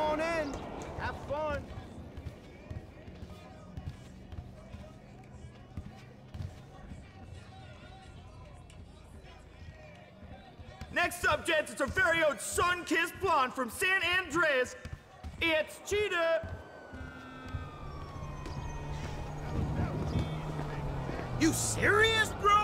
on in. Have fun. Next up, gents, it's our very own sun-kissed blonde from San Andreas. It's Cheetah. You serious, bro?